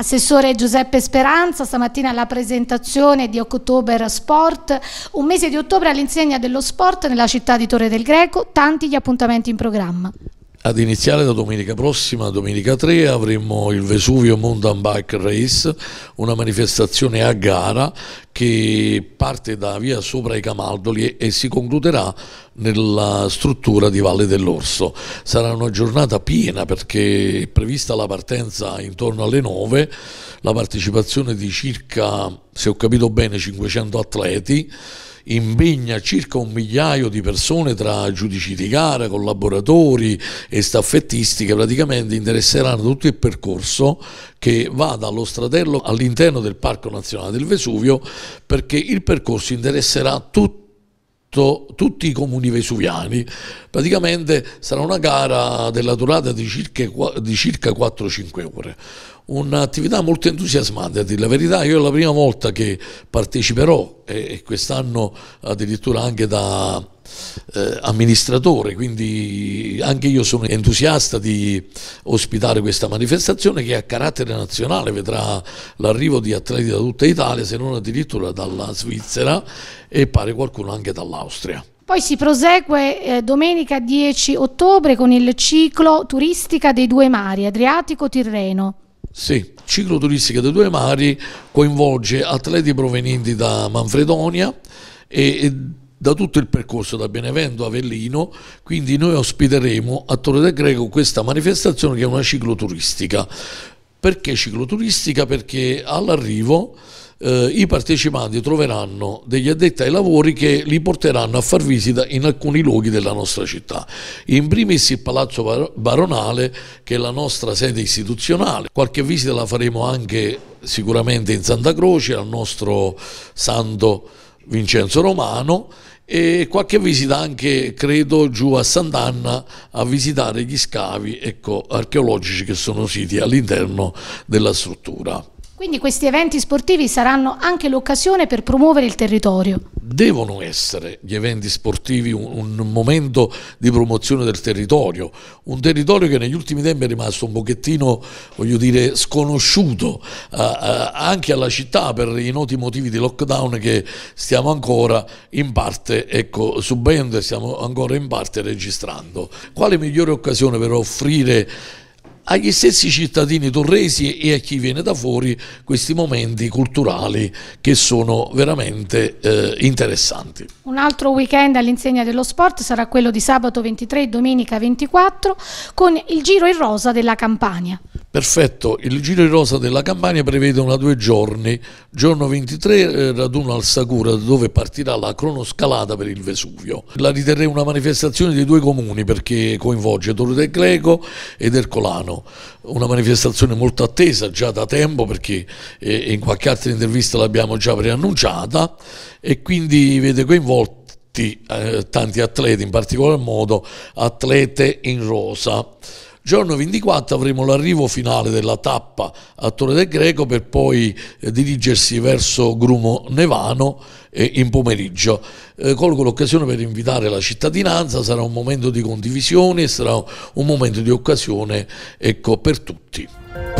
Assessore Giuseppe Speranza, stamattina alla presentazione di October Sport, un mese di ottobre all'insegna dello sport nella città di Torre del Greco, tanti gli appuntamenti in programma. Ad iniziare da domenica prossima, domenica 3, avremo il Vesuvio Mountain Bike Race, una manifestazione a gara che parte da via sopra i Camaldoli e si concluderà nella struttura di Valle dell'Orso. Sarà una giornata piena perché è prevista la partenza intorno alle 9, la partecipazione di circa, se ho capito bene, 500 atleti impegna circa un migliaio di persone tra giudici di gara, collaboratori e staffettisti che praticamente interesseranno tutto il percorso che va dallo stradello all'interno del Parco Nazionale del Vesuvio perché il percorso interesserà tutto tutti i comuni vesuviani. Praticamente sarà una gara della durata di circa, circa 4-5 ore un'attività molto entusiasmante, a dire la verità, io è la prima volta che parteciperò e quest'anno addirittura anche da eh, amministratore, quindi anche io sono entusiasta di ospitare questa manifestazione che a carattere nazionale vedrà l'arrivo di atleti da tutta Italia, se non addirittura dalla Svizzera e pare qualcuno anche dall'Austria. Poi si prosegue eh, domenica 10 ottobre con il ciclo turistica dei due mari, Adriatico-Tirreno. Sì, ciclo turistico dei due mari coinvolge atleti provenienti da Manfredonia e, e da tutto il percorso da Benevento a Avellino, quindi noi ospiteremo a Torre del Greco questa manifestazione che è una cicloturistica. Perché cicloturistica? Perché all'arrivo eh, i partecipanti troveranno degli addetti ai lavori che li porteranno a far visita in alcuni luoghi della nostra città. In primis il Palazzo Baronale, che è la nostra sede istituzionale. Qualche visita la faremo anche sicuramente in Santa Croce, al nostro santo Vincenzo Romano e qualche visita anche credo giù a Sant'Anna a visitare gli scavi ecco, archeologici che sono siti all'interno della struttura. Quindi questi eventi sportivi saranno anche l'occasione per promuovere il territorio. Devono essere gli eventi sportivi un, un, momento di promozione del territorio, un territorio che negli ultimi tempi è rimasto un pochettino, voglio dire, sconosciuto uh, uh, anche alla città per i noti motivi di lockdown che stiamo ancora in parte ecco, subendo e stiamo ancora in parte registrando. Quale migliore occasione per offrire agli stessi cittadini torresi e a chi viene da fuori questi momenti culturali che sono veramente eh, interessanti. Un altro weekend all'insegna dello sport sarà quello di sabato 23 e domenica 24 con il Giro in Rosa della Campania. Perfetto, il Giro in Rosa della Campania prevede una due giorni, giorno 23 eh, raduno al Sakura dove partirà la cronoscalata per il Vesuvio. La riterrei una manifestazione di due comuni perché coinvolge Torre del Greco ed Ercolano, una manifestazione molto attesa già da tempo perché eh, in qualche altra intervista l'abbiamo già preannunciata e quindi vede coinvolti eh, tanti atleti, in particolar modo atlete in rosa. Giorno 24 avremo l'arrivo finale della tappa a Torre del Greco per poi eh, dirigersi verso Grumo Nevano eh, in pomeriggio. Eh, colgo l'occasione per invitare la cittadinanza, sarà un momento di condivisione sarà un momento di occasione ecco, per tutti.